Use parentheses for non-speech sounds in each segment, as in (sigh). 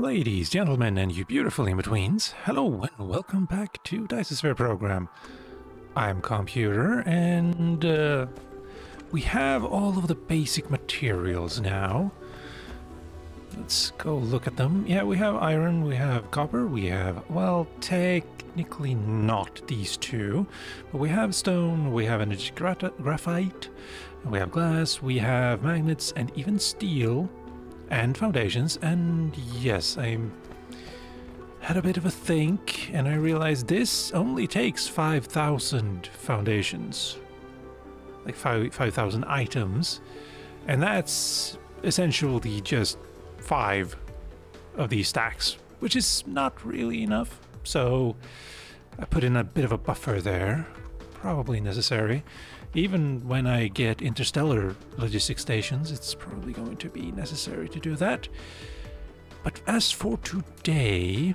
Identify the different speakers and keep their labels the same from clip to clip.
Speaker 1: Ladies, gentlemen, and you beautiful in-betweens, hello and welcome back to Dice program. I'm Calmputer, and uh, we have all of the basic materials now. Let's go look at them. Yeah, we have iron, we have copper, we have, well, technically not these two, but we have stone, we have energetic graphite, we have glass, we have magnets, and even steel and foundations. And yes, I had a bit of a think, and I realized this only takes 5,000 foundations, like 5,000 5, items, and that's essentially just five of these stacks, which is not really enough. So I put in a bit of a buffer there, probably necessary. Even when I get interstellar logistic stations, it's probably going to be necessary to do that. But as for today,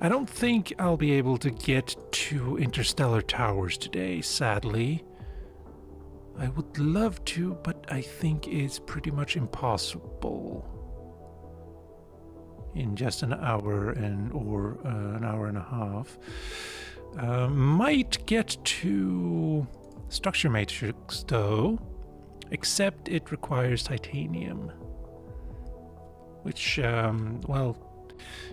Speaker 1: I don't think I'll be able to get to interstellar towers today, sadly. I would love to, but I think it's pretty much impossible. In just an hour and or uh, an hour and a half. Uh, might get to structure matrix though, except it requires titanium. Which, um, well,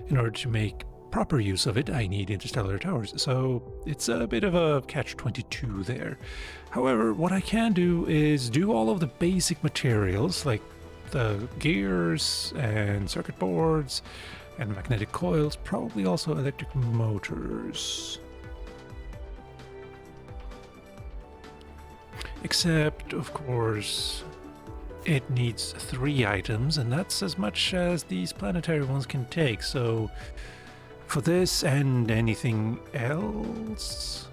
Speaker 1: in order to make proper use of it, I need interstellar towers. So it's a bit of a catch-22 there. However, what I can do is do all of the basic materials like the gears and circuit boards and magnetic coils, probably also electric motors. Except, of course, it needs three items, and that's as much as these planetary ones can take, so for this and anything else,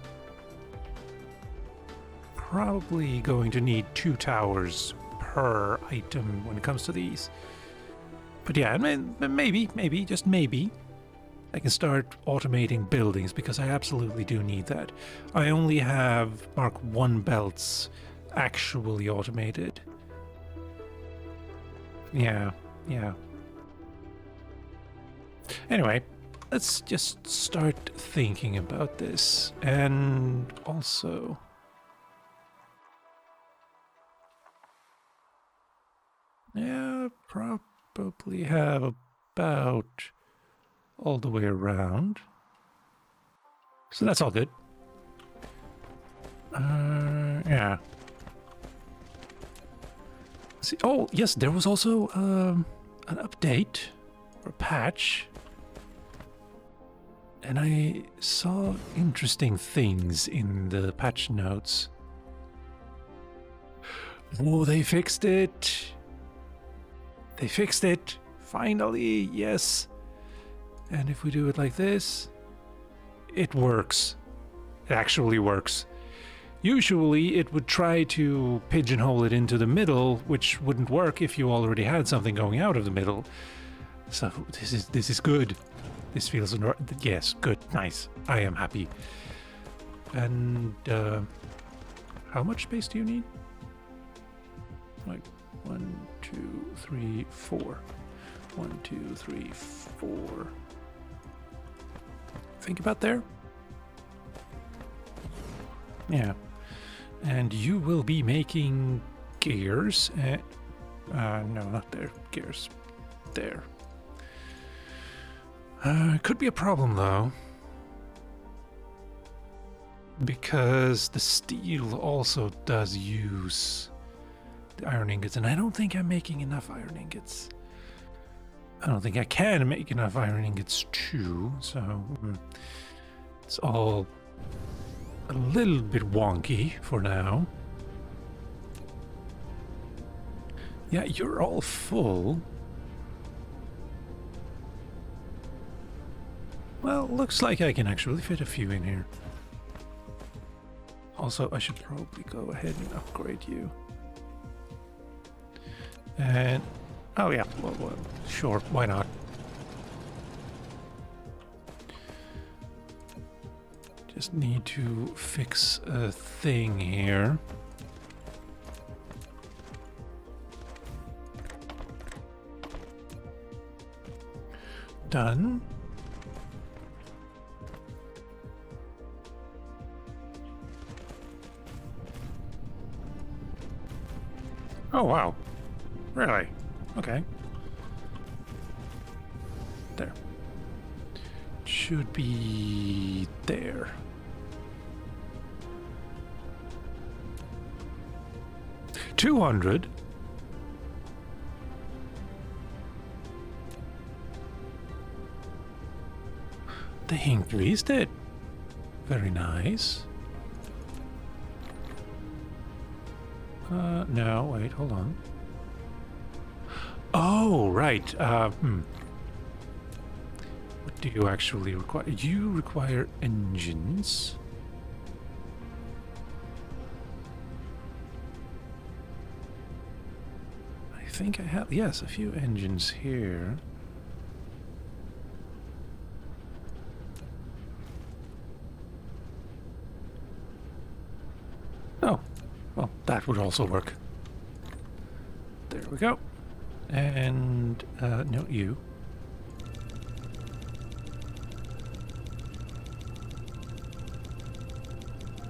Speaker 1: probably going to need two towers per item when it comes to these. But yeah, maybe, maybe, just maybe, I can start automating buildings because I absolutely do need that. I only have Mark 1 belts actually automated. Yeah, yeah. Anyway, let's just start thinking about this. And also... Yeah, probably have about all the way around. So that's all good. Uh, yeah. See, oh, yes, there was also um, an update or patch. And I saw interesting things in the patch notes. Oh, they fixed it. They fixed it. Finally, yes. And if we do it like this, it works. It actually works. Usually it would try to pigeonhole it into the middle, which wouldn't work if you already had something going out of the middle. So this is this is good. This feels yes, good, nice. I am happy. And uh, how much space do you need? Like one, two, three, four. One, two, three, four think about there? Yeah. And you will be making gears. Uh, uh, no, not there. Gears. There. Uh, could be a problem, though. Because the steel also does use the iron ingots, and I don't think I'm making enough iron ingots. I don't think I can make enough iron ingots too, so mm, it's all a little bit wonky for now. Yeah, you're all full. Well, looks like I can actually fit a few in here. Also, I should probably go ahead and upgrade you. And Oh yeah, well, well, sure, why not? Just need to fix a thing here. done. Oh, wow. Really? Okay. There. Should be there. Two hundred. They increased it. Very nice. Uh, no, wait, hold on. Oh, right. Uh, hmm. What do you actually require? You require engines. I think I have, yes, a few engines here. Oh, well, that would also work. There we go. And, uh, no, you.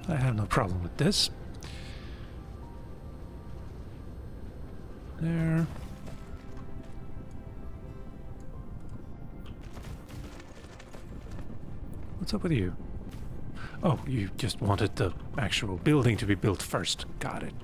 Speaker 1: I have no problem with this. There. What's up with you? Oh, you just wanted the actual building to be built first. Got it.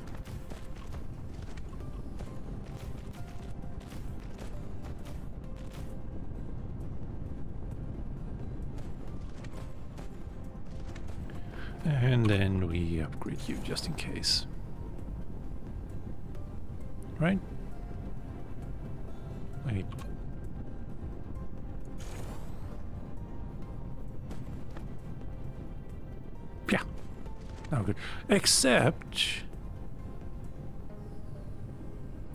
Speaker 1: Upgrade you just in case. Right? Wait. Yeah. Oh, good. Except...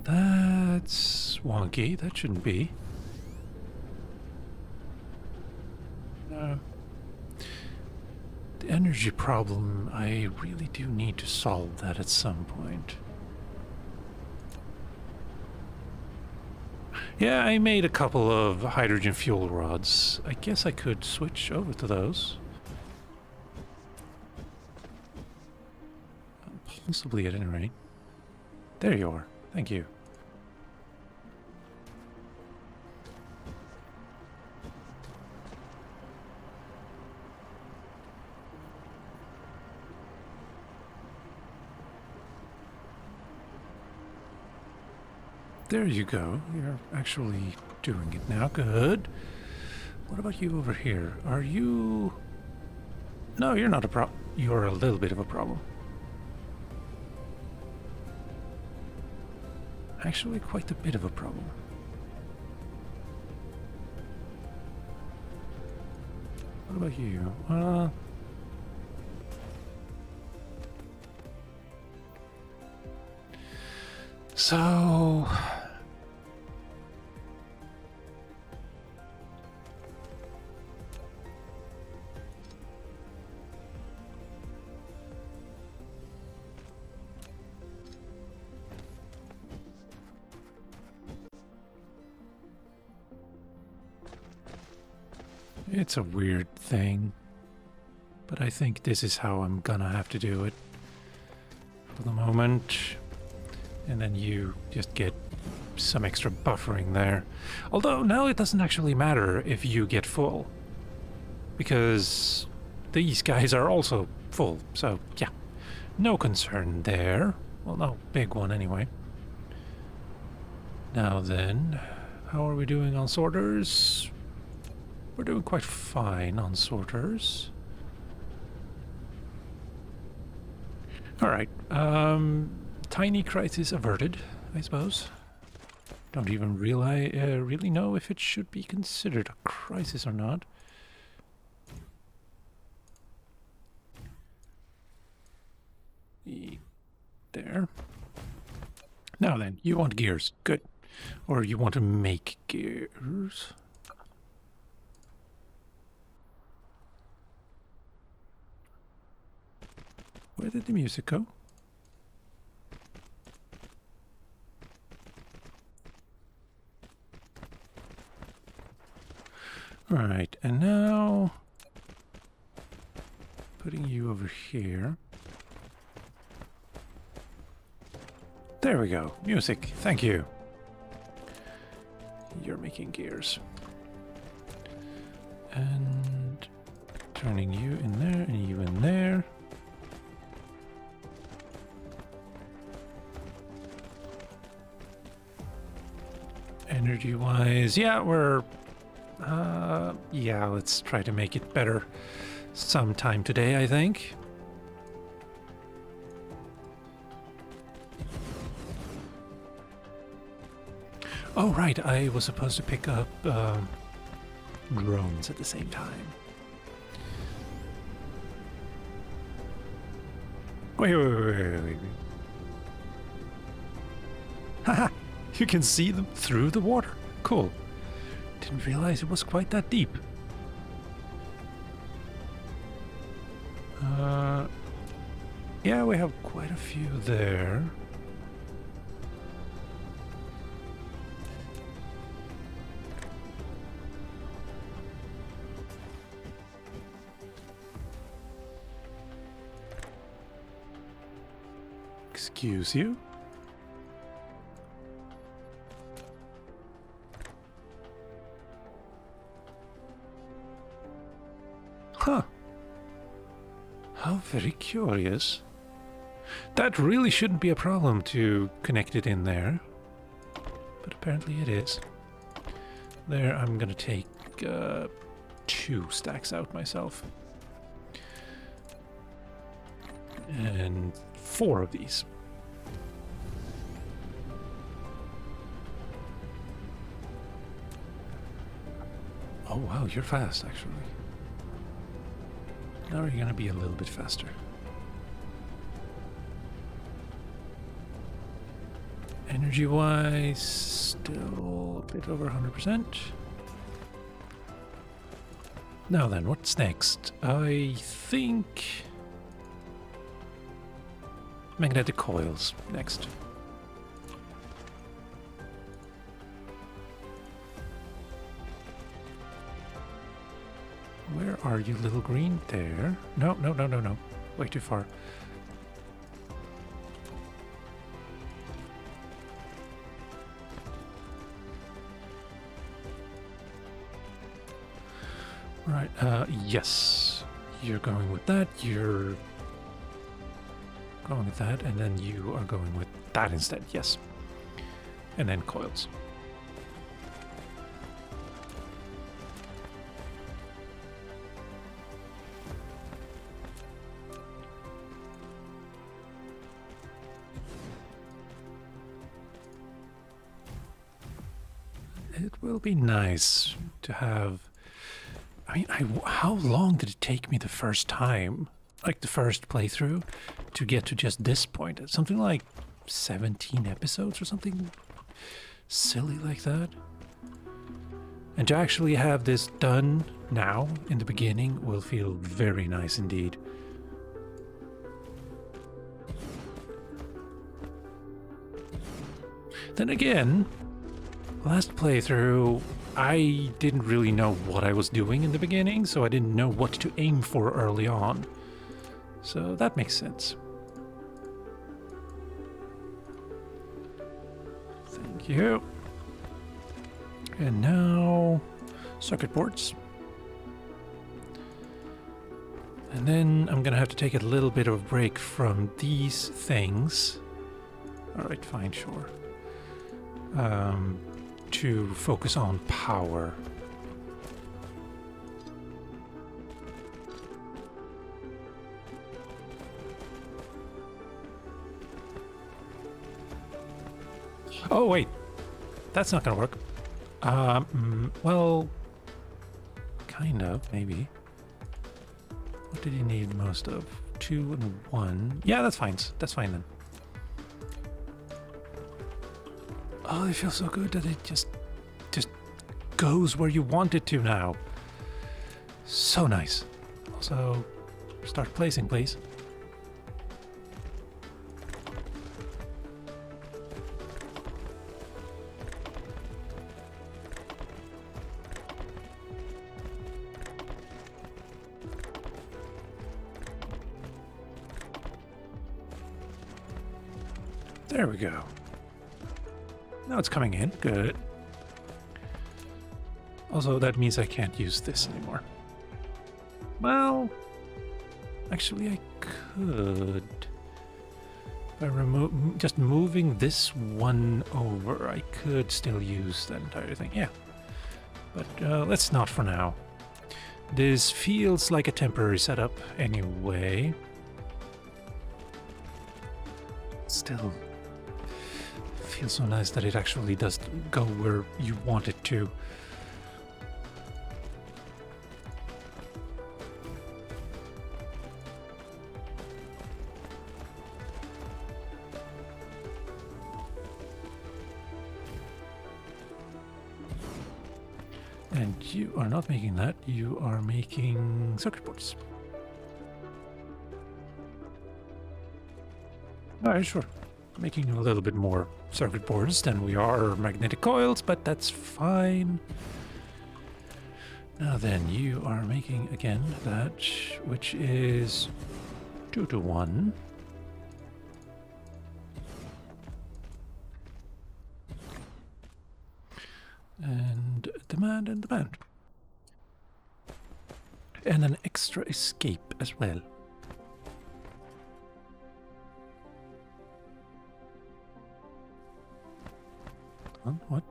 Speaker 1: That's wonky. That shouldn't be. No. Energy problem, I really do need to solve that at some point. Yeah, I made a couple of hydrogen fuel rods. I guess I could switch over to those. Possibly at any rate. There you are. Thank you. There you go. You're actually doing it now. Good. What about you over here? Are you... No, you're not a problem. You're a little bit of a problem. Actually, quite a bit of a problem. What about you? Uh... So... It's a weird thing, but I think this is how I'm gonna have to do it for the moment. And then you just get some extra buffering there. Although now it doesn't actually matter if you get full, because these guys are also full. So yeah, no concern there. Well, no big one anyway. Now then, how are we doing on sorters? We're doing quite fine on sorters. All right. Um, tiny crisis averted, I suppose. Don't even uh, really know if it should be considered a crisis or not. There. Now then, you want gears. Good. Or you want to make gears. Where did the music go? Right, and now putting you over here. There we go. Music. Thank you. You're making gears. And turning you in there and you in there. Energy wise, yeah, we're uh, yeah, let's try to make it better sometime today, I think. Oh, right, I was supposed to pick up uh, drones at the same time. Wait, wait, wait, wait, wait. You can see them through the water. Cool. Didn't realize it was quite that deep. Uh, yeah, we have quite a few there. Excuse you? Very curious. That really shouldn't be a problem to connect it in there. But apparently it is. There, I'm gonna take uh, two stacks out myself. And four of these. Oh wow, you're fast actually. Now we're gonna be a little bit faster. Energy wise, still a bit over 100%. Now then, what's next? I think magnetic coils next. Are you, little green? There. No, no, no, no, no. Way too far. Right, uh, yes. You're going with that, you're going with that, and then you are going with that instead, yes. And then coils. Will be nice to have. I mean, I, how long did it take me the first time, like the first playthrough, to get to just this point? Something like 17 episodes or something silly like that. And to actually have this done now in the beginning will feel very nice indeed. Then again, last playthrough, I didn't really know what I was doing in the beginning, so I didn't know what to aim for early on. So that makes sense. Thank you. And now, circuit boards. And then I'm gonna have to take a little bit of a break from these things. Alright, fine, sure. Um, to focus on power. Oh, wait. That's not going to work. Um, well, kind of, maybe. What did he need most of? Two and one. Yeah, that's fine. That's fine then. Oh, it feels so good that it just just goes where you want it to now. So nice. Also, start placing, please. It's coming in. Good. Also, that means I can't use this anymore. Well, actually I could. By remo just moving this one over, I could still use that entire thing. Yeah. But uh, let's not for now. This feels like a temporary setup anyway. Still, feels so nice that it actually does go where you want it to. And you are not making that, you are making circuit boards. Alright, sure. Making a little bit more circuit boards than we are magnetic coils, but that's fine. Now then, you are making again that which is 2 to 1. And demand and demand. And an extra escape as well. What?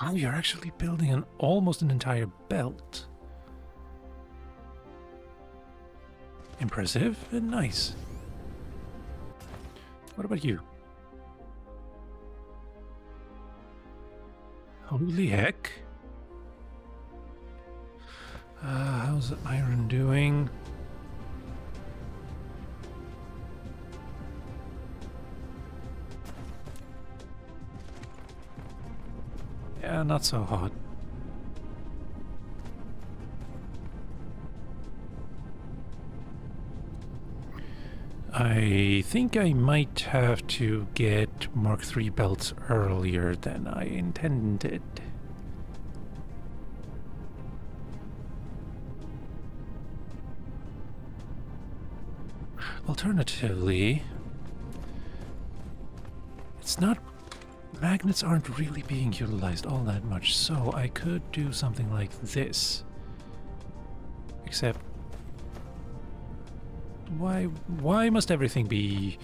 Speaker 1: Oh, you're actually building an almost an entire belt. Impressive and nice. What about you? Holy heck. Uh, how's iron doing? Yeah, not so hot. I think I might have to get Mark III belts earlier than I intended. Alternatively, it's not magnets aren't really being utilized all that much, so I could do something like this. Except why why must everything be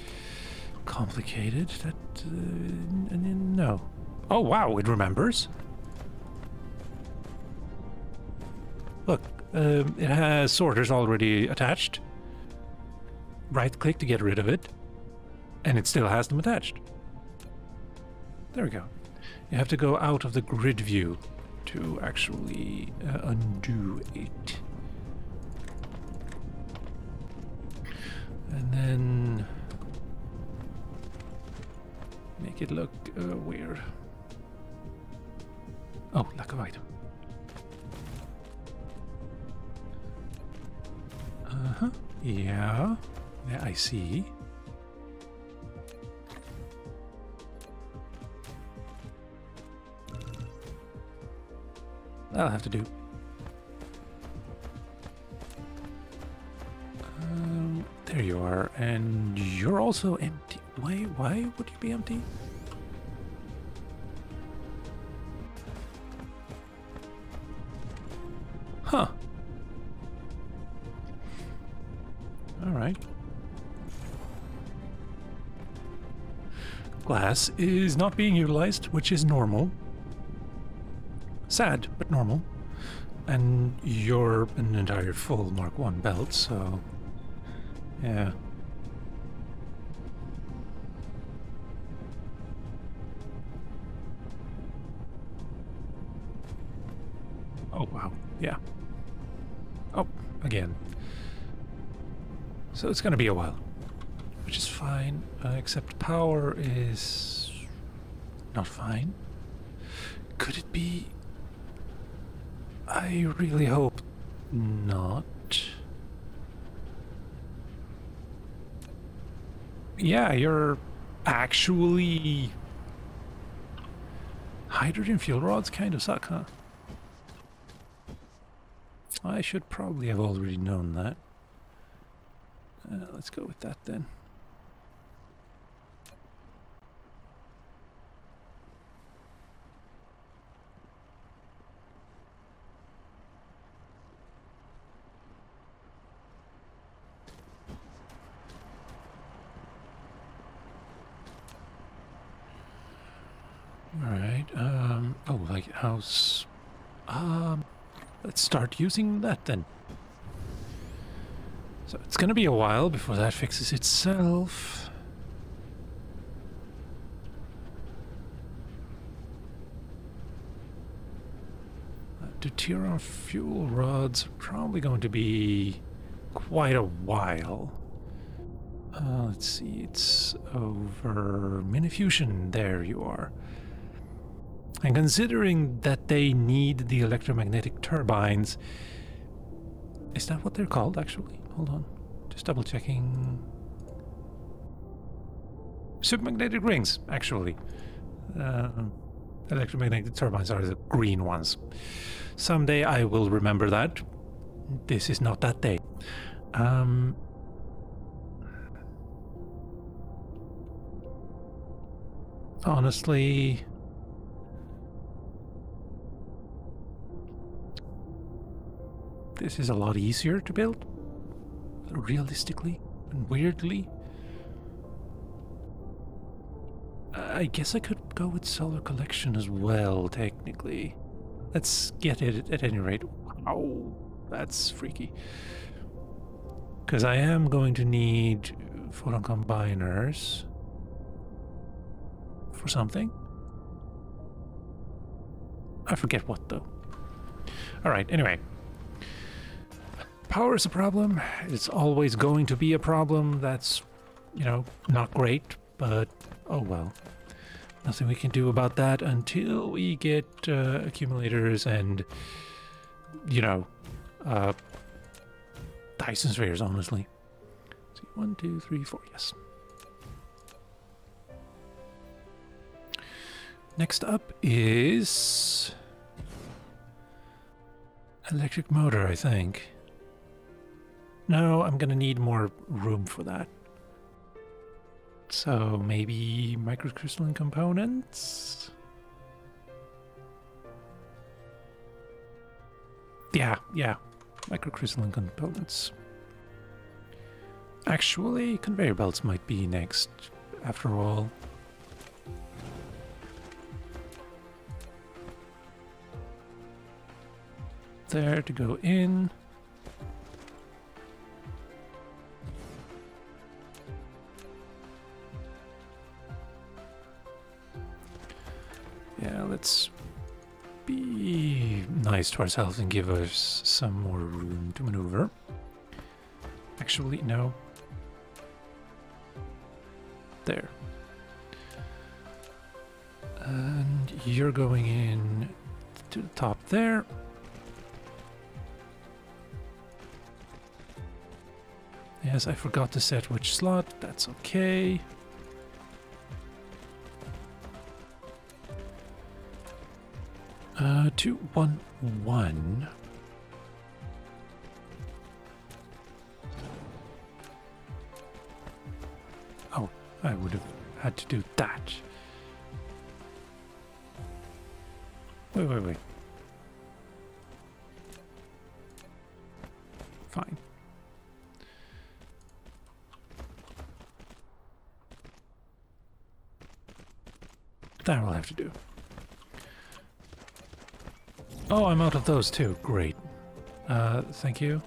Speaker 1: complicated? That uh, no. Oh wow, it remembers. Look, um, it has sorters already attached. Right click to get rid of it, and it still has them attached. There we go. You have to go out of the grid view to actually uh, undo it. And then make it look uh, weird. Oh, lack of item. Uh-huh. Yeah. Yeah, I see. That'll have to do. Um, there you are, and you're also empty. Why? Why would you be empty? Huh. All right. Glass is not being utilized, which is normal. Sad, but normal. And you're an entire full Mark 1 belt, so... Yeah. Oh, wow. Yeah. Oh, again. So it's to be a while. Which is fine, uh, except power is... not fine. Could it be... I really hope not. Yeah, you're actually... Hydrogen fuel rods kind of suck, huh? I should probably have already known that. Uh, let's go with that then. All right. House. Um. Let's start using that then. So it's gonna be a while before that fixes itself. Uh, Deuterium fuel rods are probably going to be quite a while. Uh, let's see, it's over Minifusion. There you are. And considering that they need the electromagnetic turbines, is that what they're called actually? Hold on, just double checking. Supermagnetic rings, actually. Uh, electromagnetic turbines are the green ones. Someday I will remember that. This is not that day. Um, honestly, this is a lot easier to build, realistically and weirdly. I guess I could go with solar collection as well, technically. Let's get it at any rate. Wow, that's freaky. Because I am going to need photon combiners for something. I forget what though. Alright, anyway. Power is a problem. It's always going to be a problem. That's, you know, not great, but oh well. Nothing we can do about that until we get uh, accumulators and, you know, uh, Dyson spheres, honestly. see, one, two, three, four, yes. Next up is electric motor, I think. No, I'm gonna need more room for that. So maybe microcrystalline components? Yeah, yeah, microcrystalline components. Actually, conveyor belts might be next, after all. There to go in. Yeah, let's be nice to ourselves and give us some more room to maneuver. Actually, no. There. And you're going in to the top there. Yes, I forgot to set which slot. That's okay. Uh, two, one, one. Oh, I would have had to do that. Wait, wait, wait. Fine. That will have to do. Oh, I'm out of those too. Great. Uh, thank you.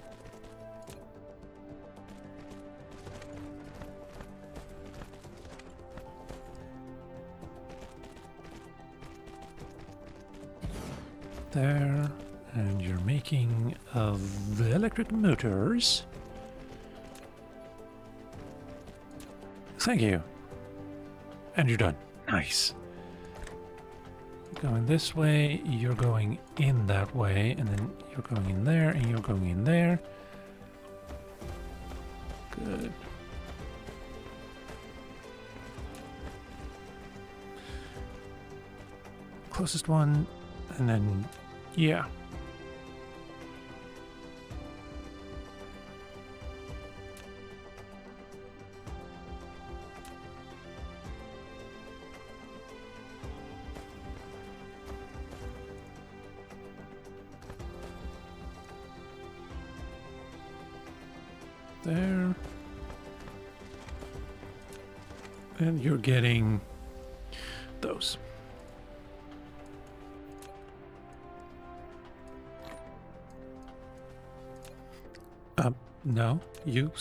Speaker 1: There. And you're making of the electric motors. Thank you. And you're done. Nice going this way, you're going in that way, and then you're going in there, and you're going in there. Good. Closest one, and then, yeah.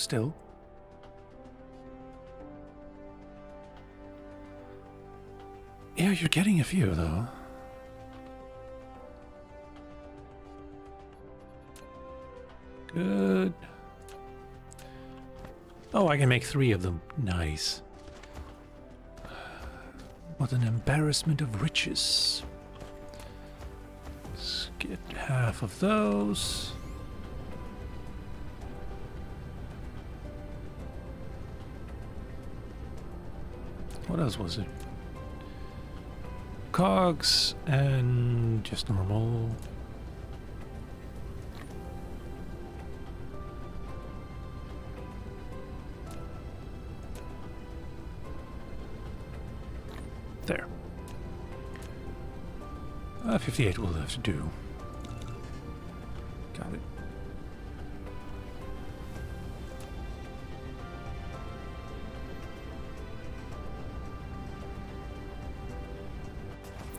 Speaker 1: Still. Yeah, you're getting a few though. Good. Oh, I can make three of them. Nice. What an embarrassment of riches. Let's get half of those. What else was it? Cogs and just normal. There. Uh, 58 will have to do. Got it.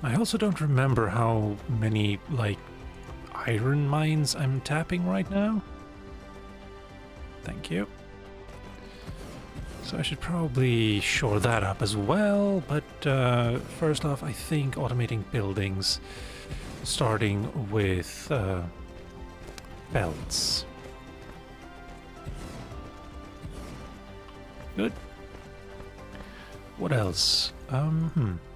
Speaker 1: I also don't remember how many, like, iron mines I'm tapping right now. Thank you. So I should probably shore that up as well, but uh, first off, I think automating buildings, starting with uh, belts. Good. What else? Um, hmm.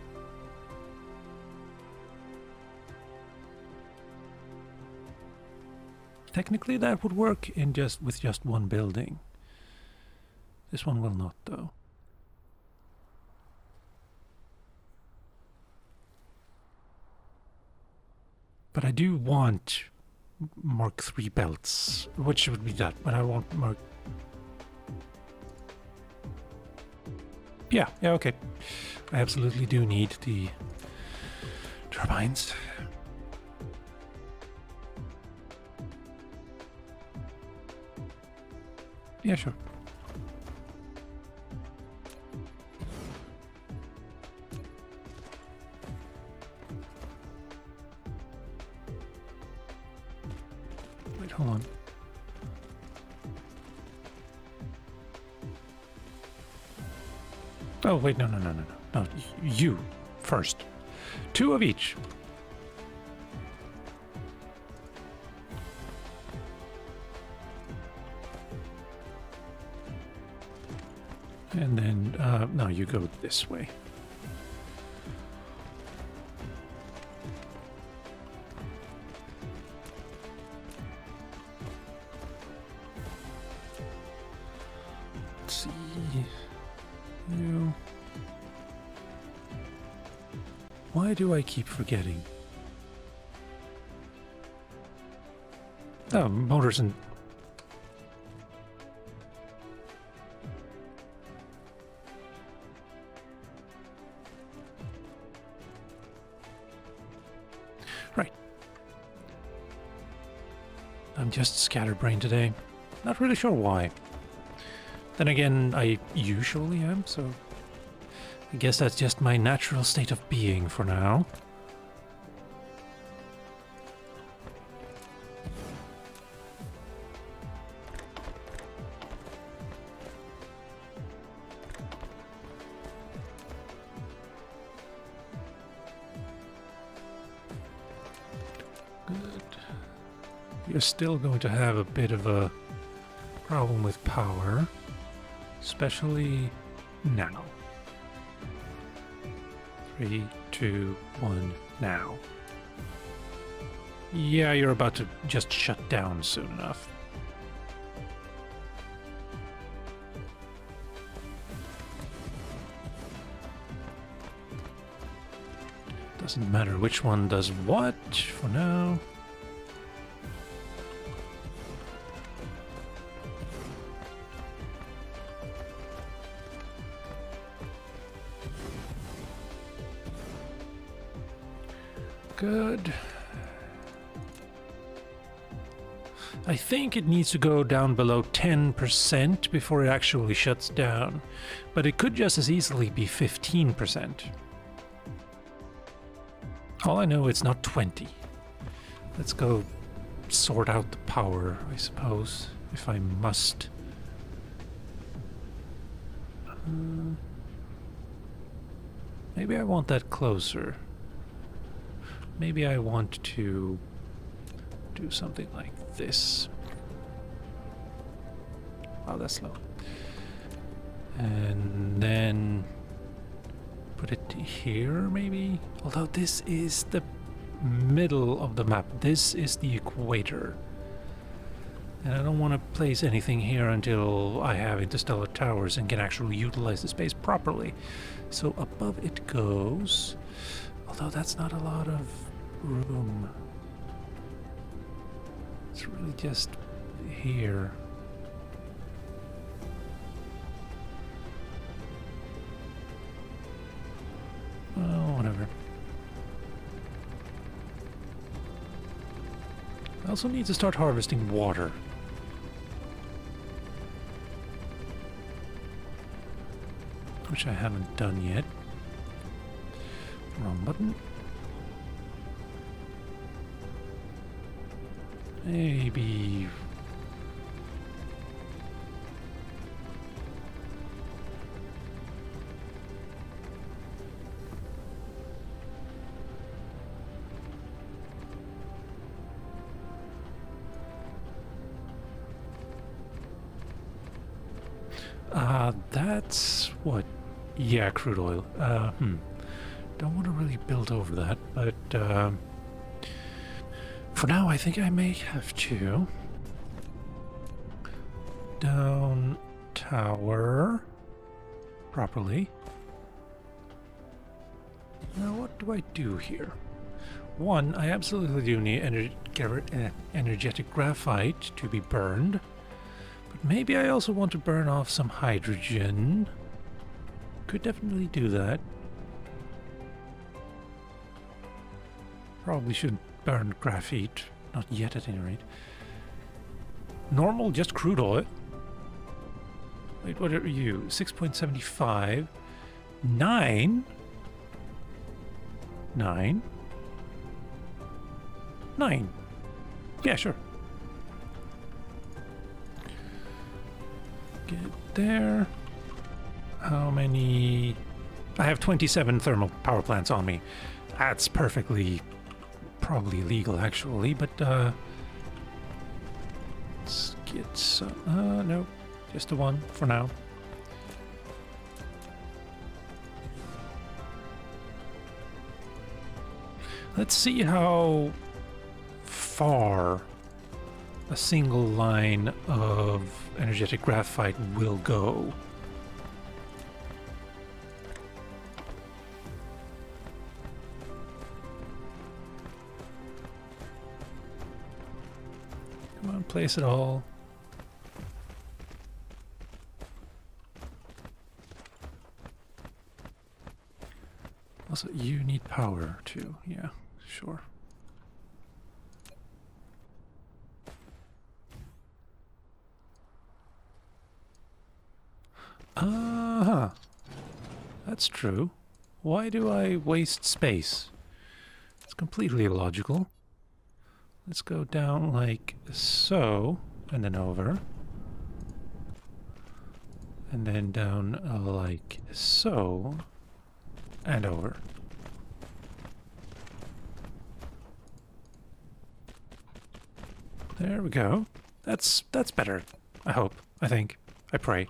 Speaker 1: Technically, that would work in just with just one building. This one will not, though. But I do want Mark 3 belts. Which would be that? But I want Mark. Yeah, yeah, okay. I absolutely do need the turbines. Yeah, sure. Wait, hold on. Oh, wait, no, no, no, no, no. No, you first. Two of each. And then, uh, no, you go this way. Let's see. You. Why do I keep forgetting? Oh, motors and I'm just scatterbrained today. Not really sure why. Then again, I usually am, so I guess that's just my natural state of being for now. Still going to have a bit of a problem with power, especially now. Three, two, one, now. Yeah, you're about to just shut down soon enough. Doesn't matter which one does what for now. It needs to go down below 10% before it actually shuts down, but it could just as easily be 15%. All I know it's not 20. Let's go sort out the power, I suppose, if I must. Uh, maybe I want that closer. Maybe I want to do something like this. Oh, that's slow. And then put it here, maybe? Although this is the middle of the map. This is the equator. And I don't want to place anything here until I have interstellar towers and can actually utilize the space properly. So above it goes. Although that's not a lot of room. It's really just here. Also need to start harvesting water. Which I haven't done yet. Wrong button. Maybe... Yeah, crude oil. Uh, hmm. Don't want to really build over that, but, uh, For now, I think I may have to. Down tower. Properly. Now, what do I do here? One, I absolutely do need ener energetic graphite to be burned. But maybe I also want to burn off some hydrogen. Could definitely do that. Probably should burn graphite. Not yet at any rate. Normal, just crude oil. Wait, what are you? 6.75. 9? 9? 9. Yeah, sure. Get there. How many? I have 27 thermal power plants on me. That's perfectly, probably legal actually, but uh, let's get some. Uh, no, just the one for now. Let's see how far a single line of energetic graphite will go. Place it all. Also, you need power too. Yeah, sure. Ah, that's true. Why do I waste space? It's completely illogical. Let's go down like so, and then over. And then down uh, like so, and over. There we go. That's that's better. I hope. I think. I pray.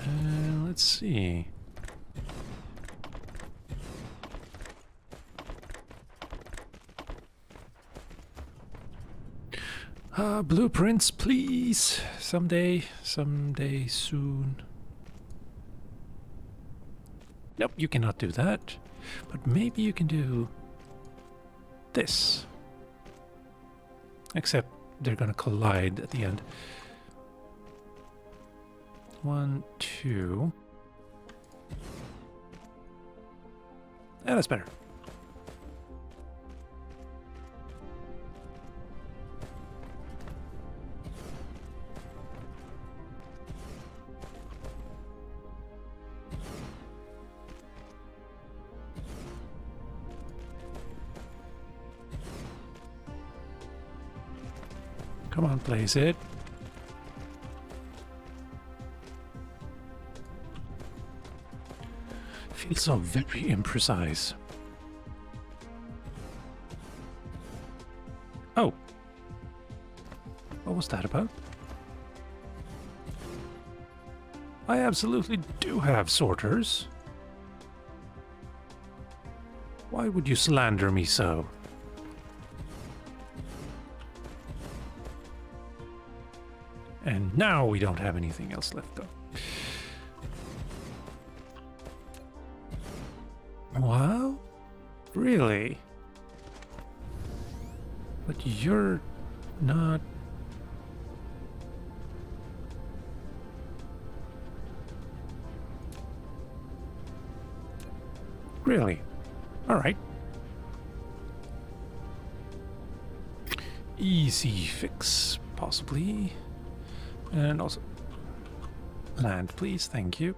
Speaker 1: Uh, let's see. Uh, blueprints, please. Someday, someday soon. Nope, you cannot do that. But maybe you can do this. Except they're gonna collide at the end. One, two. Yeah, that's better. Come on, place it. Feels so very imprecise. Oh. What was that about? I absolutely do have sorters. Why would you slander me so? And now we don't have anything else left though. Wow? Really? But you're not... Really? Alright. Easy fix, possibly. And also... Land, please, thank you.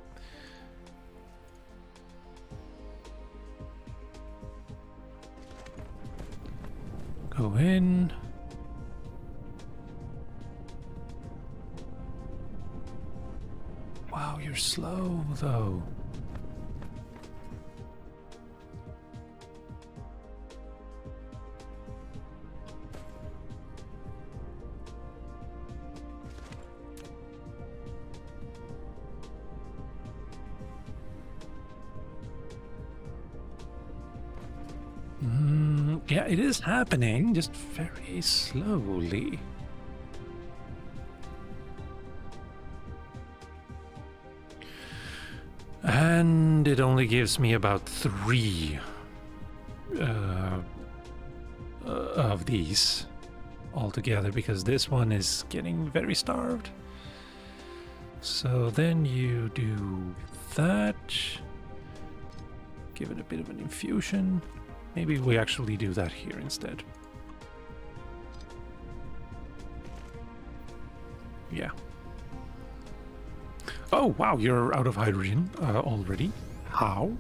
Speaker 1: Go in. Wow, you're slow, though. It is happening, just very slowly. And it only gives me about three uh, uh, of these altogether because this one is getting very starved. So then you do that. Give it a bit of an infusion. Maybe we actually do that here instead. Yeah. Oh, wow, you're out of hydrogen uh, already. How?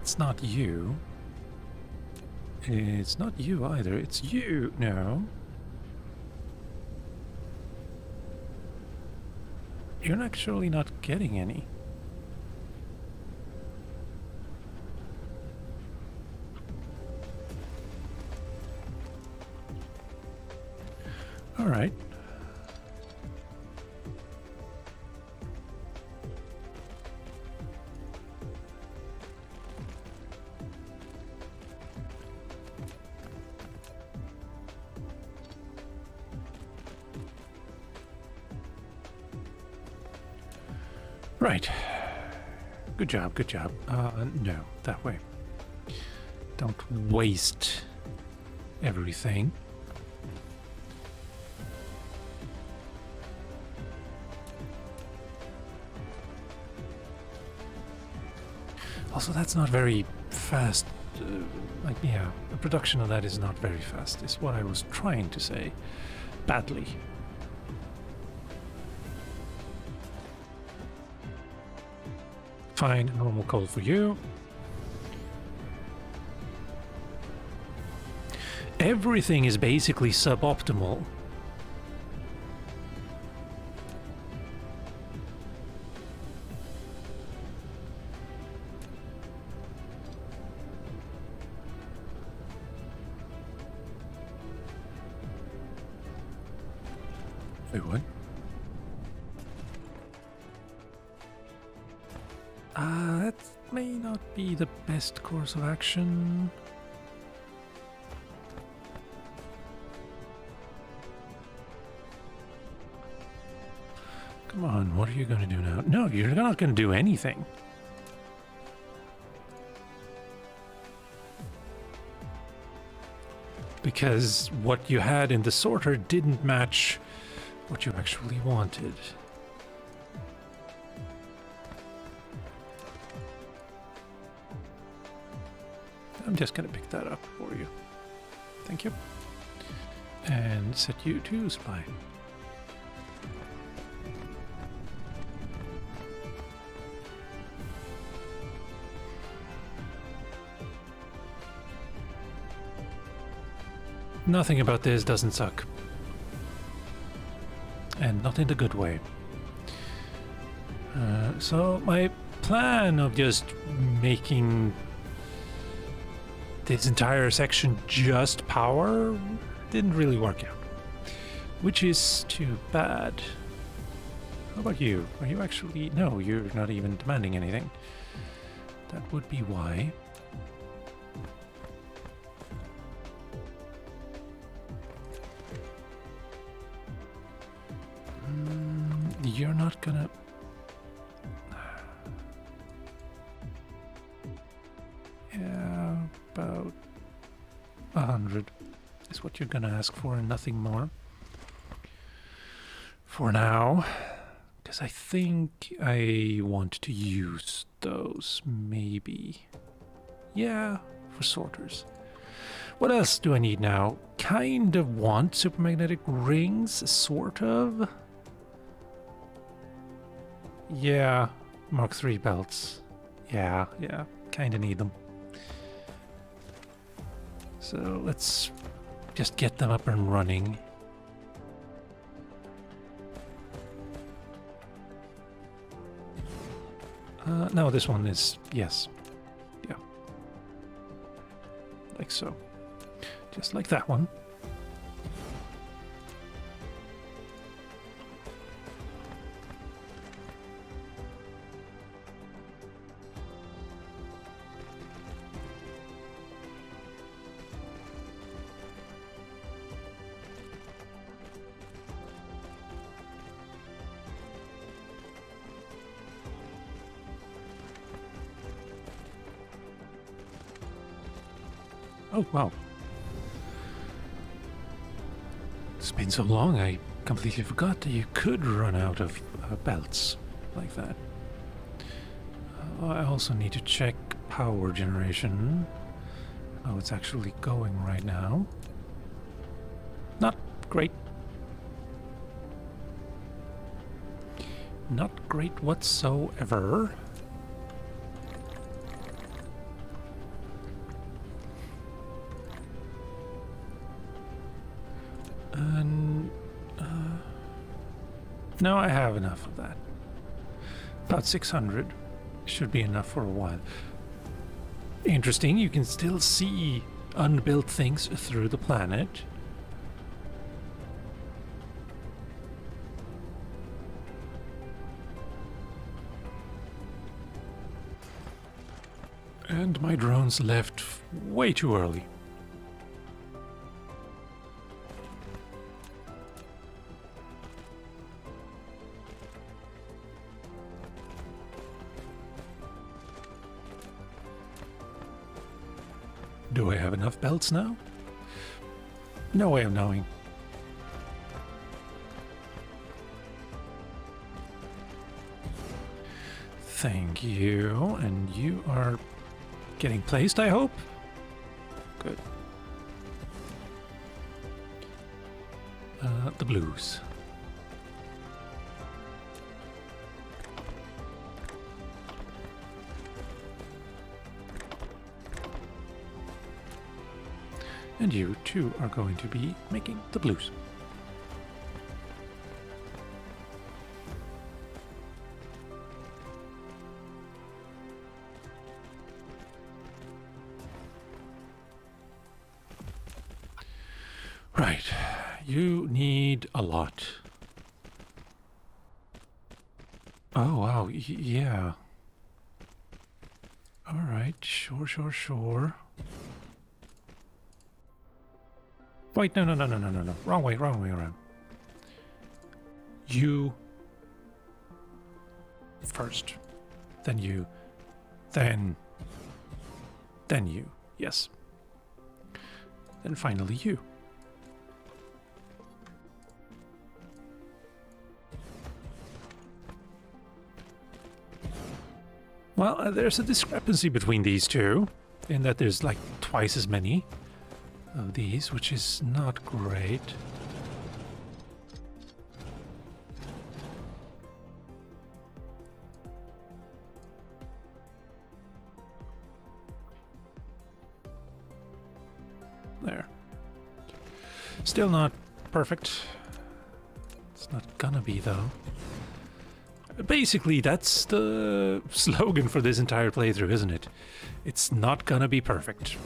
Speaker 1: It's not you. It's not you either. It's you. No. You're actually not getting any. All Good job, good job. Uh, no, that way. Don't waste everything. Also, that's not very fast. Uh, like, yeah, the production of that is not very fast, is what I was trying to say. Badly. Fine, normal coal for you. Everything is basically suboptimal. Best course of action. Come on, what are you going to do now? No, you're not going to do anything. Because what you had in the sorter didn't match what you actually wanted. I'm just gonna pick that up for you. Thank you. And set you to spy. Nothing about this doesn't suck. And not in the good way. Uh, so my plan of just making this entire section just power didn't really work out. Which is too bad. How about you? Are you actually... No, you're not even demanding anything. That would be why. Mm, you're not gonna... about a hundred is what you're gonna ask for and nothing more. For now, because I think I want to use those, maybe. Yeah, for sorters. What else do I need now? Kind of want supermagnetic rings, sort of. Yeah, Mark III belts. Yeah, yeah, kind of need them. So let's just get them up and running. Uh, no, this one is, yes. Yeah. Like so. Just like that one. Wow. It's been so long, I completely forgot that you could run out of uh, belts like that. Uh, I also need to check power generation. How it's actually going right now. Not great. Not great whatsoever. No, I have enough of that. About 600 should be enough for a while. Interesting, you can still see unbuilt things through the planet. And my drones left way too early. Have belts now? No way of knowing. Thank you. And you are getting placed, I hope? Good. Uh, the blues. And you too are going to be making the blues. Right, you need a lot. Oh, wow, y yeah. All right, sure, sure, sure. Wait, no, no, no, no, no, no, no. Wrong way, wrong way around. You first. Then you. Then. Then you. Yes. Then finally you. Well, uh, there's a discrepancy between these two. in that there's like twice as many of these, which is not great. There. Still not perfect. It's not gonna be though. Basically, that's the (laughs) slogan for this entire playthrough, isn't it? It's not gonna be perfect.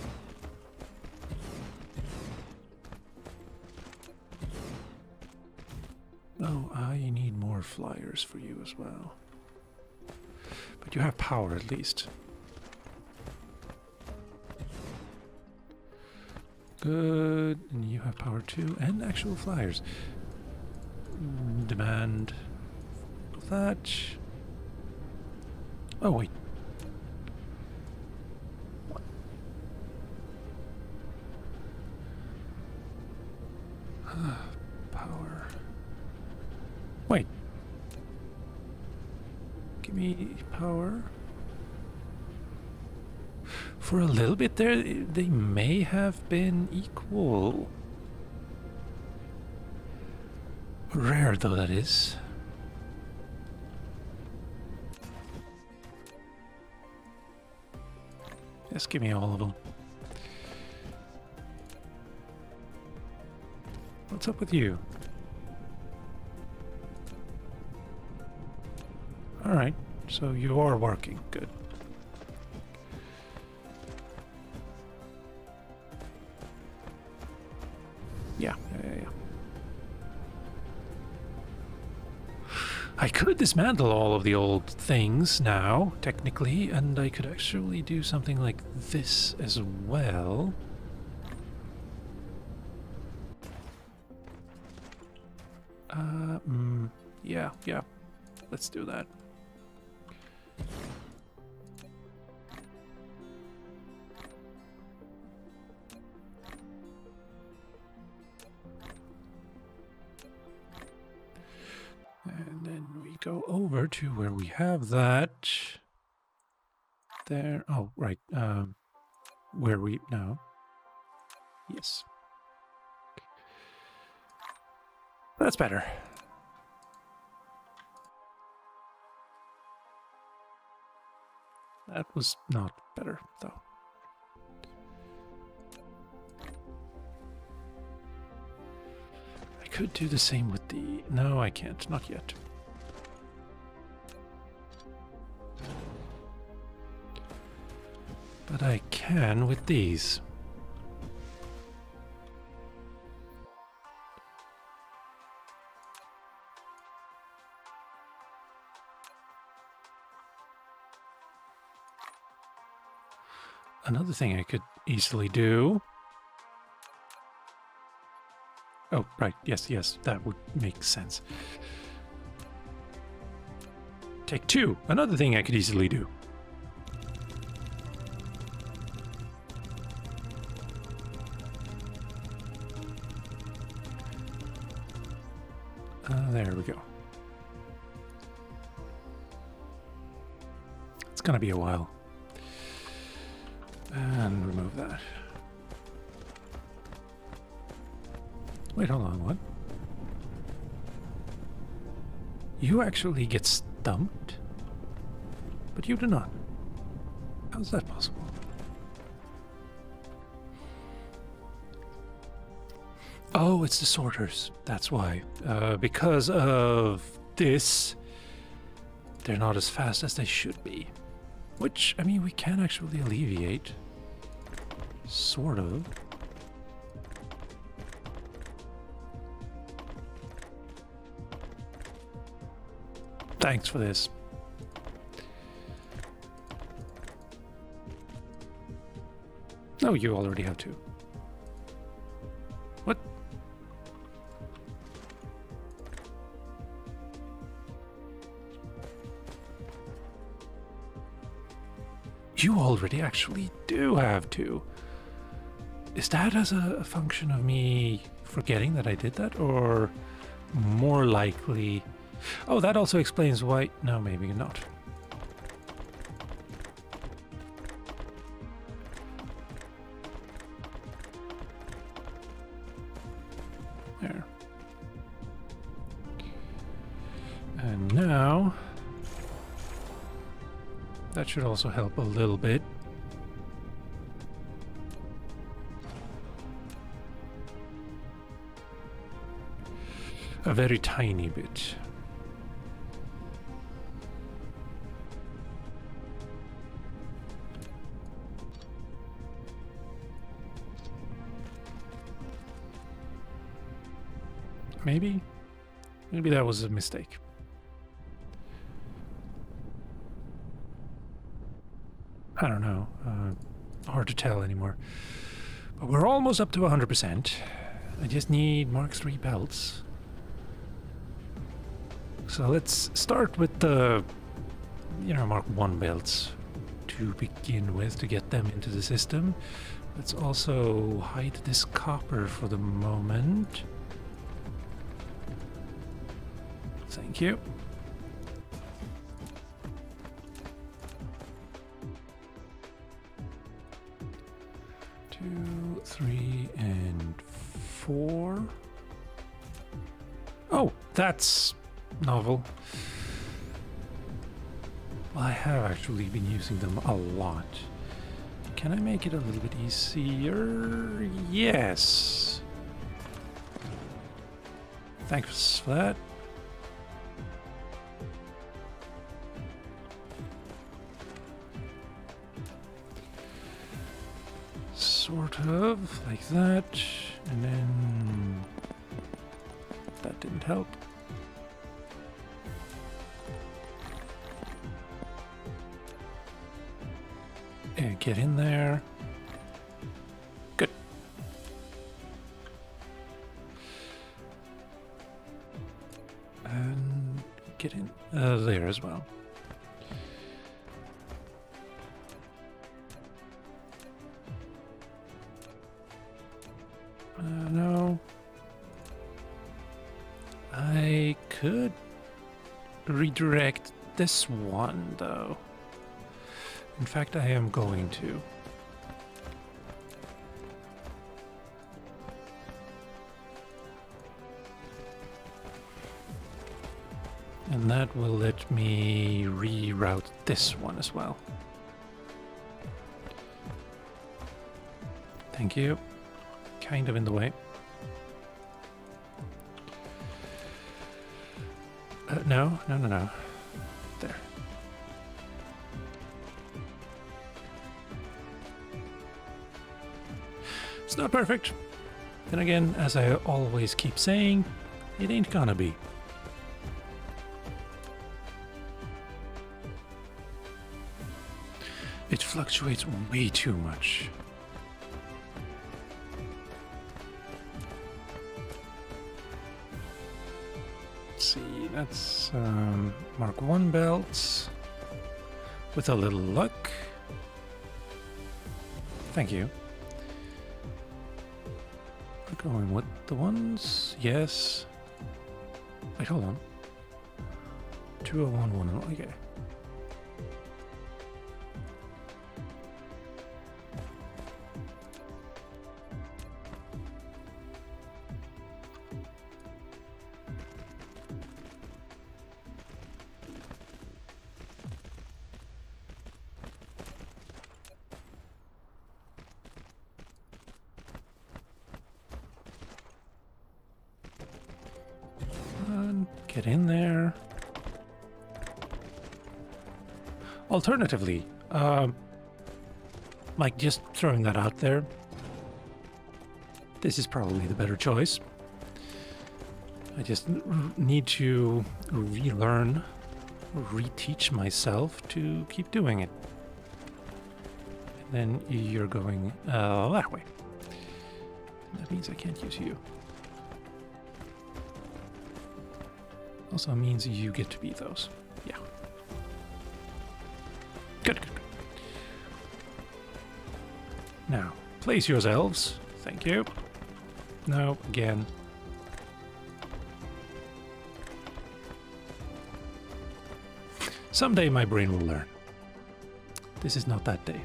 Speaker 1: For you as well. But you have power at least. Good. And you have power too, and actual flyers. Demand that. Oh, wait. Power. Wait. Give me power. For a little bit there, they may have been equal. Rare though that is. Just give me all of them. What's up with you? Alright, so you are working. Good. I could dismantle all of the old things now, technically, and I could actually do something like this as well. Uh, mm, yeah, yeah. Let's do that. To where we have that. There. Oh, right. Um, where we now. Yes. That's better. That was not better, though. I could do the same with the... No, I can't. Not yet. But I can with these. Another thing I could easily do. Oh, right. Yes, yes, that would make sense. Take two. Another thing I could easily do. Gonna be a while. And remove that. Wait, hold on, what? You actually get stumped? But you do not. How's that possible? Oh, it's the sorters. That's why. Uh, because of this, they're not as fast as they should be. Which, I mean, we can actually alleviate. Sort of. Thanks for this. No, you already have two. already actually do have two. Is that as a, a function of me forgetting that I did that or more likely... Oh, that also explains why... No, maybe not. There. And now... That should also help a little bit. A very tiny bit. Maybe? Maybe that was a mistake. I don't know. Uh, hard to tell anymore. But we're almost up to 100%. I just need Mark 3 belts. So let's start with the, know, Mark 1 belts to begin with to get them into the system. Let's also hide this copper for the moment. Thank you. Two, three, and four. Oh, that's novel. I have actually been using them a lot. Can I make it a little bit easier? Yes. Thanks for that. Sort of, like that. And then... That didn't help. This one, though. In fact, I am going to. And that will let me reroute this one as well. Thank you. Kind of in the way. Uh, no, no, no, no. Not perfect. Then again, as I always keep saying, it ain't gonna be. It fluctuates way too much. Let's see, that's um, Mark 1 belts. With a little luck. Thank you. Going with the ones. Yes. Wait, hold on. 201, okay. Alternatively, um, like just throwing that out there, this is probably the better choice. I just need to relearn, reteach myself to keep doing it. And then you're going uh, that way. That means I can't use you. Also means you get to be those. Place yourselves. Thank you. No, again. Someday my brain will learn. This is not that day.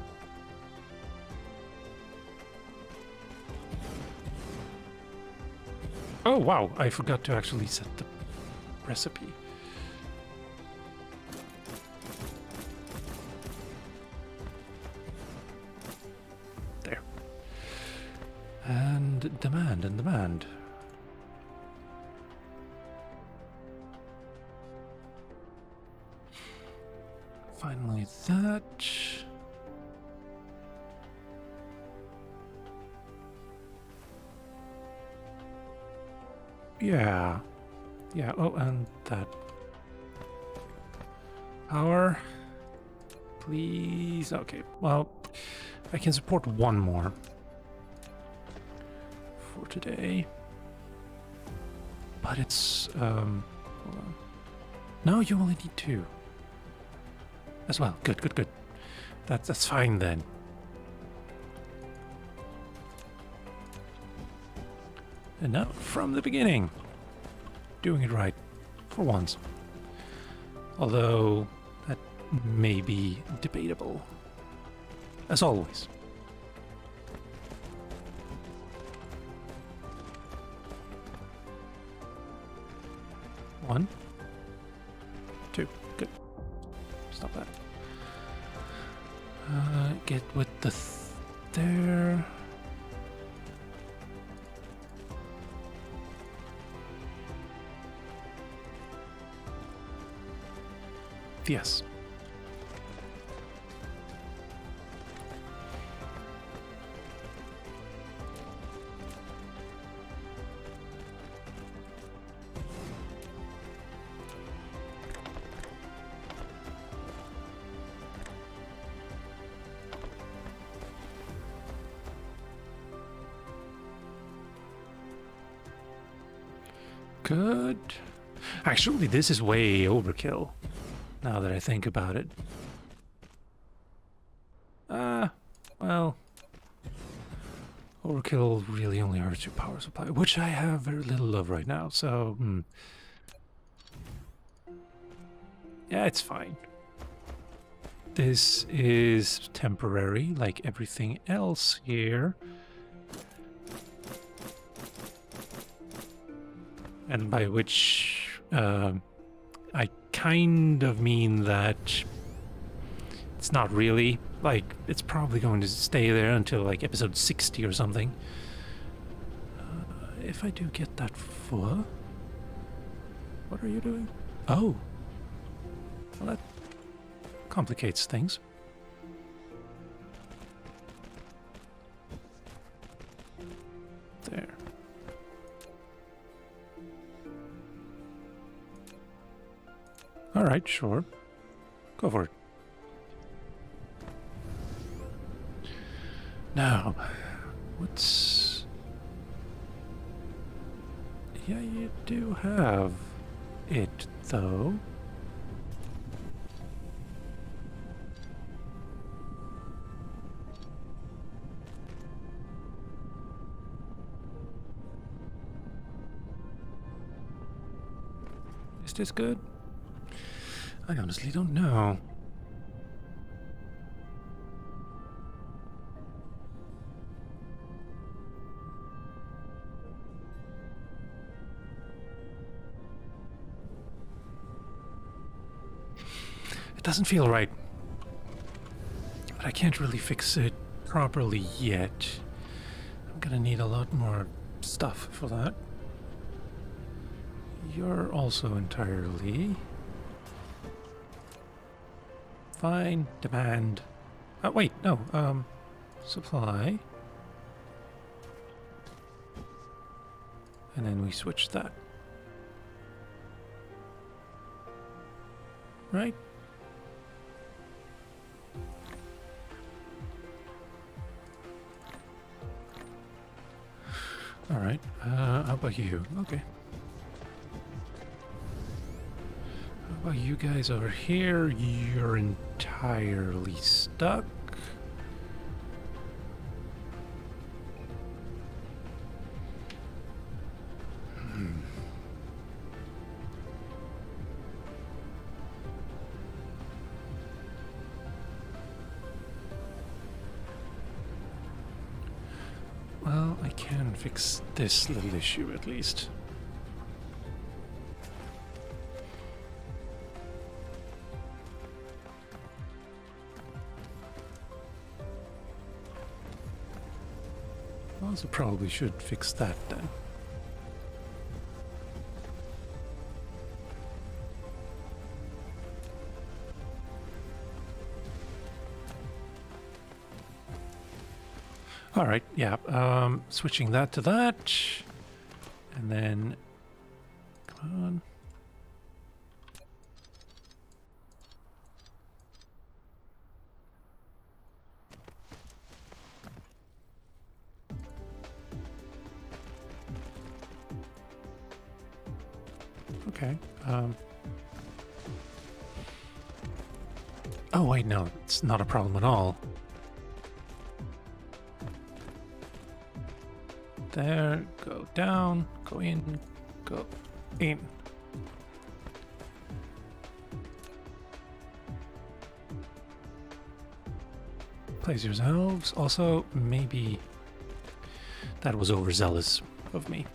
Speaker 1: Oh, wow. I forgot to actually set the recipe. Demand and demand. Finally, that. Yeah. Yeah, oh, and that. Power. Please. Okay, well, I can support one more today. But it's, um. No, you only need two. As well. Good, good, good. That's, that's fine then. And now, from the beginning. Doing it right. For once. Although, that may be debatable. As always. One. Two. Good. Stop that. Uh, get with the th there. Yes. Actually, this is way overkill now that I think about it. Ah, uh, well, overkill really only hurts your power supply, which I have very little of right now, so, hmm. Yeah, it's fine. This is temporary, like everything else here. And by which, uh, I kind of mean that it's not really like it's probably going to stay there until like episode 60 or something. Uh, if I do get that full, what are you doing? Oh, well that complicates things. There. All right, sure. Go for it. Now, what's... Yeah, you do have it, though. Is this good? I honestly don't know. It doesn't feel right. But I can't really fix it properly yet. I'm gonna need a lot more stuff for that. You're also entirely Fine. Demand. Oh, wait, no. Um, supply. And then we switch that. Right? All right. Uh, how about you? Okay. Well, you guys over here, you're entirely stuck. Hmm. well, I can fix this little issue at least. Also probably should fix that then. All right, yeah. Um, switching that to that, and then no, not a problem at all. There, go down, go in, go in. Place yourselves. Also, maybe that was overzealous of me.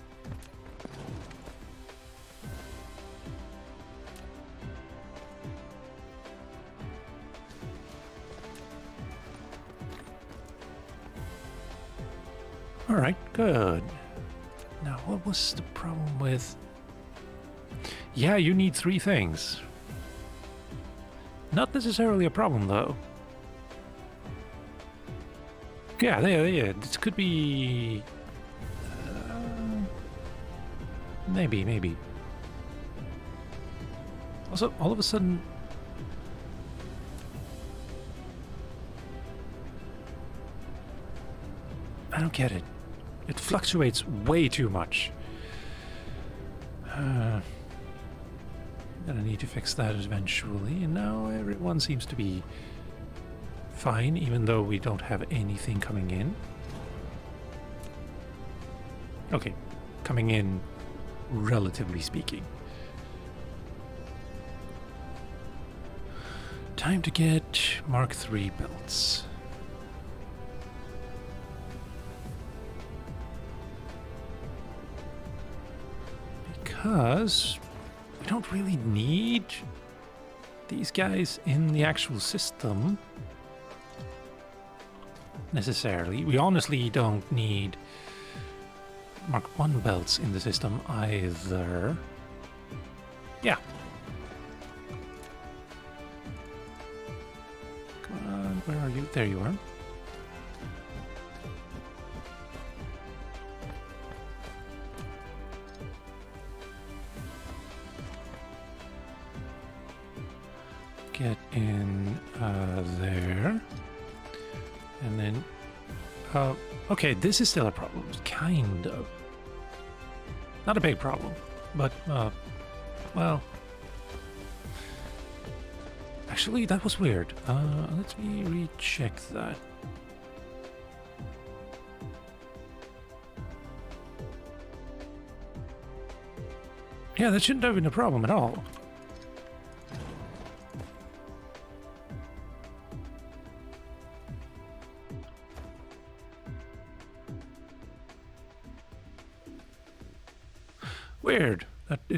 Speaker 1: Good. Now, what was the problem with... Yeah, you need three things. Not necessarily a problem, though. Yeah, yeah, yeah. This could be... Uh, maybe, maybe. Also, all of a sudden... I don't get it. It fluctuates way too much. Uh, gonna need to fix that eventually. And now everyone seems to be fine, even though we don't have anything coming in. Okay, coming in, relatively speaking. Time to get Mark III belts. Because we don't really need these guys in the actual system necessarily. We honestly don't need Mark 1 belts in the system either. Yeah. Come on, where are you? There you are. Okay, this is still a problem, kind of. Not a big problem, but, uh, well. Actually, that was weird. Uh, let me recheck that. Yeah, that shouldn't have been a problem at all.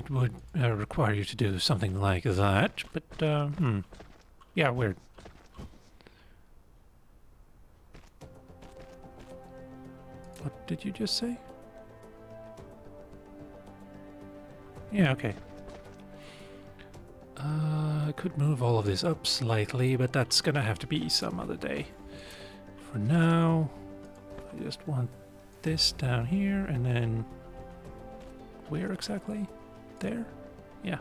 Speaker 1: Would uh, require you to do something like that, but, uh, hmm. Yeah, weird. What did you just say? Yeah, okay. Uh, I could move all of this up slightly, but that's gonna have to be some other day. For now, I just want this down here, and then where exactly? There? Yeah.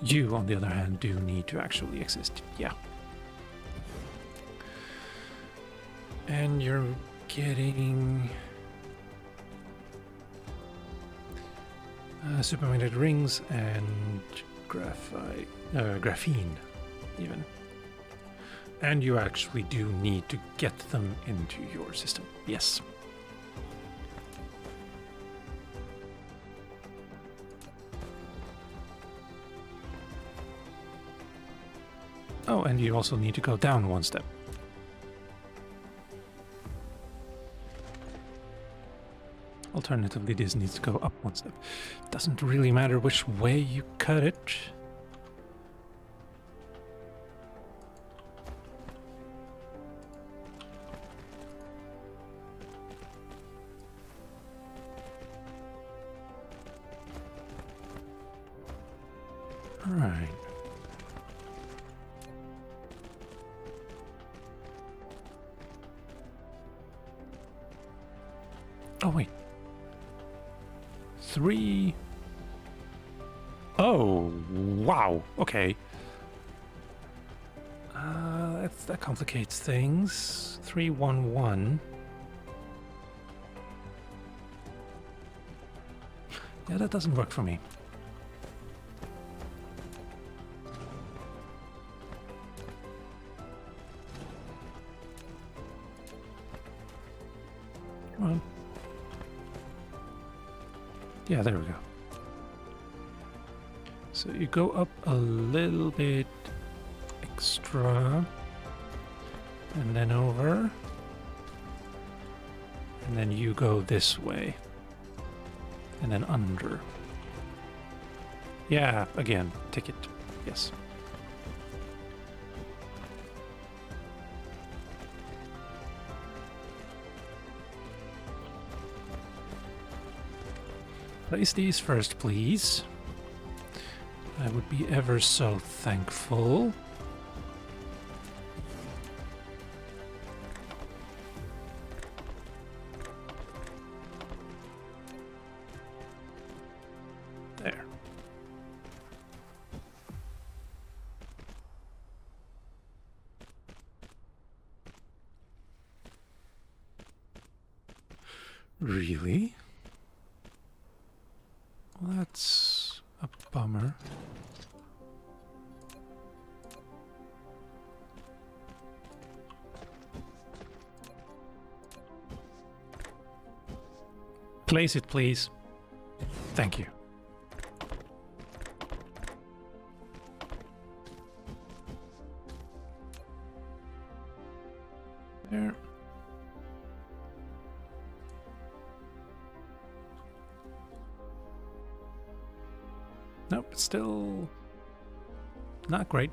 Speaker 1: You, on the other hand, do need to actually exist. Yeah. And you're getting uh, supermagnetic rings and graphite, uh, graphene, even. And you actually do need to get them into your system. Yes. Oh, and you also need to go down one step. Alternatively, this needs to go up one step. Doesn't really matter which way you cut it. Complicates things. 311. Yeah, that doesn't work for me. Yeah, there we go. So you go up this way, and then under. Yeah, again, ticket. Yes. Place these first, please. I would be ever so thankful. Really? Well, that's a bummer. Place it, please. Thank you. Great.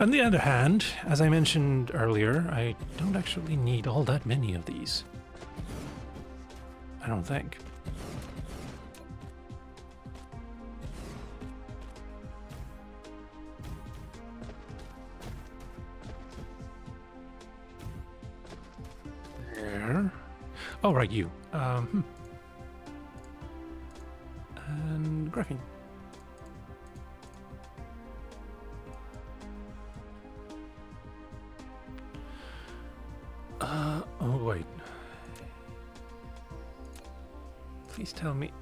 Speaker 1: On the other hand, as I mentioned earlier, I don't actually need all that many of these. I don't think. There. Oh, right, you. Um. And graphene.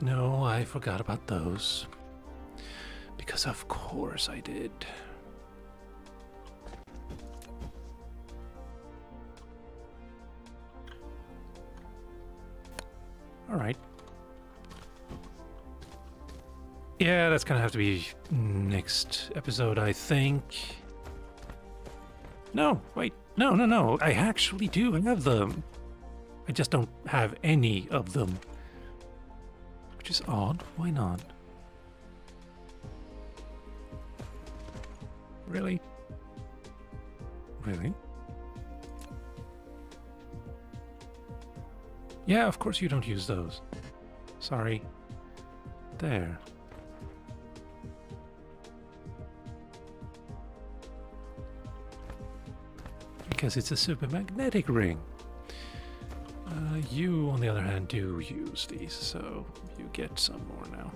Speaker 1: No, I forgot about those. Because of course I did. All right. Yeah, that's gonna have to be next episode, I think. No, wait. No, no, no. I actually do have them. I just don't have any of them. Which is odd. Why not? Really? Really? Yeah, of course you don't use those. Sorry. There. Because it's a super magnetic ring. Uh, you, on the other hand, do use these, so you get some more now.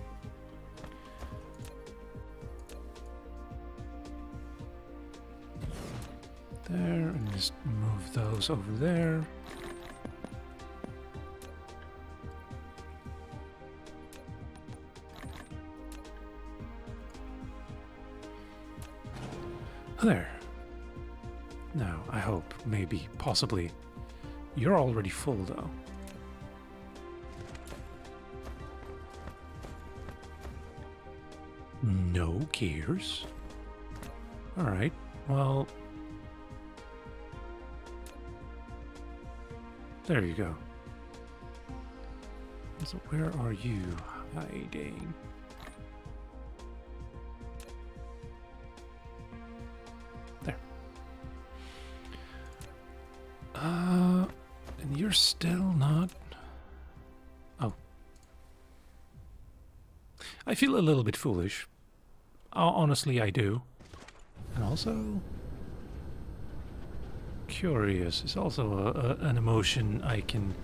Speaker 1: There, and just move those over there. There. Now, I hope, maybe, possibly. You're already full, though. No gears. All right. Well, there you go. So where are you hiding? Little bit foolish. Honestly, I do. And also. Curious is also a, a, an emotion I can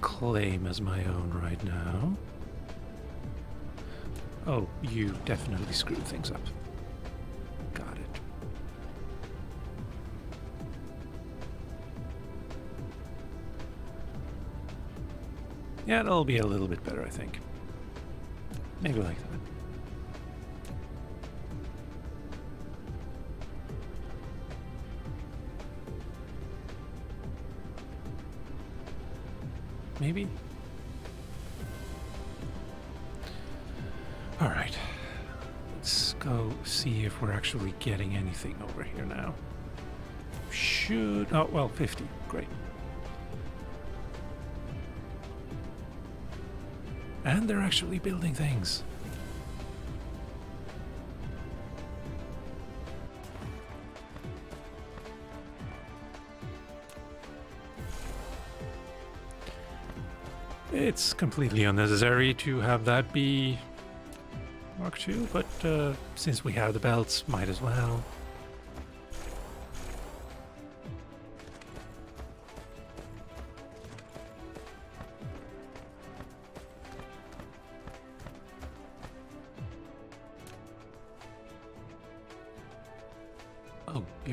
Speaker 1: claim as my own right now. Oh, you definitely screwed things up. Got it. Yeah, that'll be a little bit better, I think. Maybe like that. Maybe? Alright. Let's go see if we're actually getting anything over here now. Should... Oh, well, 50. Great. And they're actually building things. It's completely unnecessary to have that be Mark II, but uh, since we have the belts, might as well.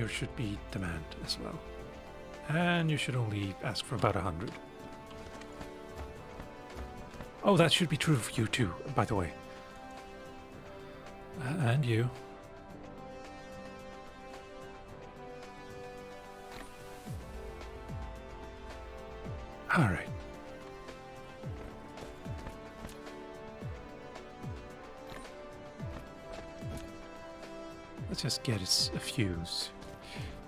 Speaker 1: Oh, here should be demand as well. And you should only ask for about a hundred. Oh, that should be true for you too, by the way. Uh, and you. All right. Let's just get a fuse.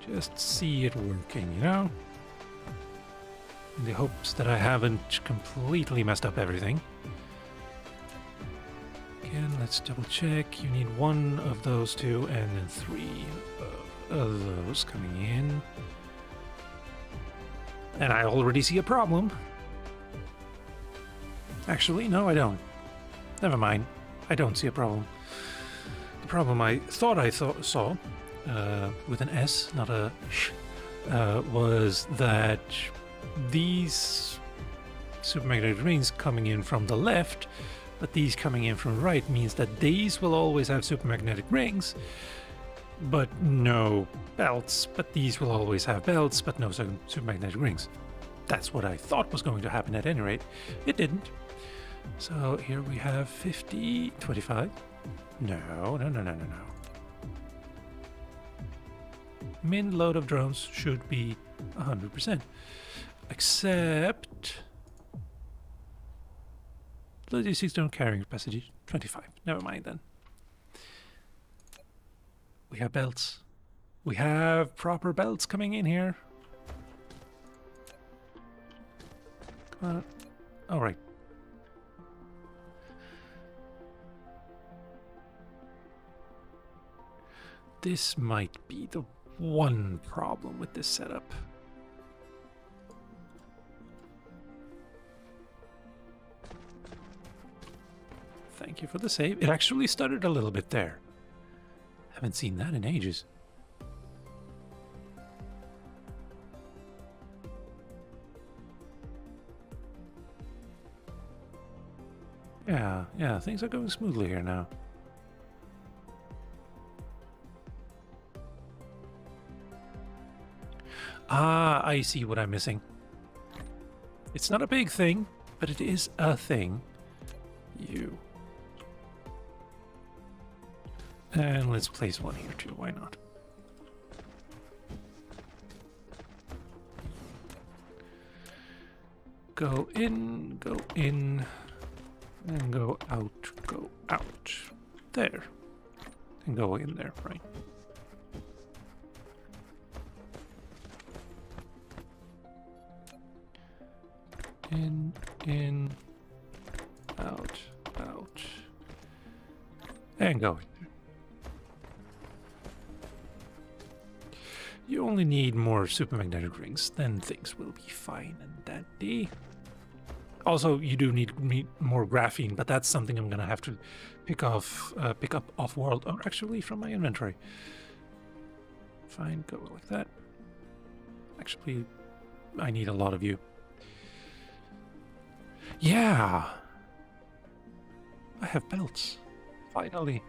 Speaker 1: Just see it working, you know? in the hopes that I haven't completely messed up everything. Again, let's double check. You need one of those two and then three of those coming in. And I already see a problem. Actually, no, I don't. Never mind. I don't see a problem. The problem I thought I thought, saw, uh, with an S, not a sh, uh, was that these supermagnetic rings coming in from the left, but these coming in from the right means that these will always have supermagnetic rings, but no belts, but these will always have belts, but no supermagnetic rings. That's what I thought was going to happen at any rate. It didn't. So here we have 50, 25. No, no, no, no, no, no. Min load of drones should be 100%. Except... Logistics drone carrying capacity 25. Never mind then. We have belts. We have proper belts coming in here. Come on. All right. This might be the one problem with this setup. Thank you for the save. It actually stuttered a little bit there. Haven't seen that in ages. Yeah, yeah, things are going smoothly here now. Ah, I see what I'm missing. It's not a big thing, but it is a thing. You. And let's place one here too, why not? Go in, go in, and go out, go out. There. And go in there, right? In, out, out, and go. You only need more supermagnetic rings, then things will be fine and dandy. Also, you do need, need more graphene, but that's something I'm gonna have to pick off, uh, pick up off world, or actually from my inventory. Fine, go like that. Actually, I need a lot of you. Yeah, I have belts. Finally,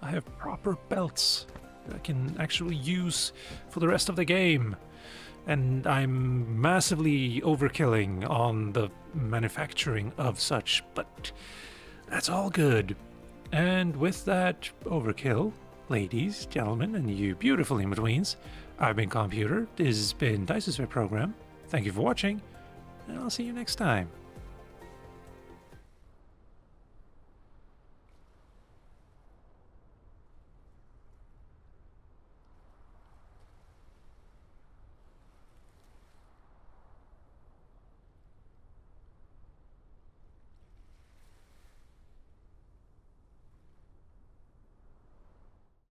Speaker 1: I have proper belts that I can actually use for the rest of the game and I'm massively overkilling on the manufacturing of such, but that's all good. And with that overkill, ladies, gentlemen, and you beautiful in-betweens, I've been Calmputer, this has been Dyson Sphere Program. Thank you for watching, and I'll see you next time.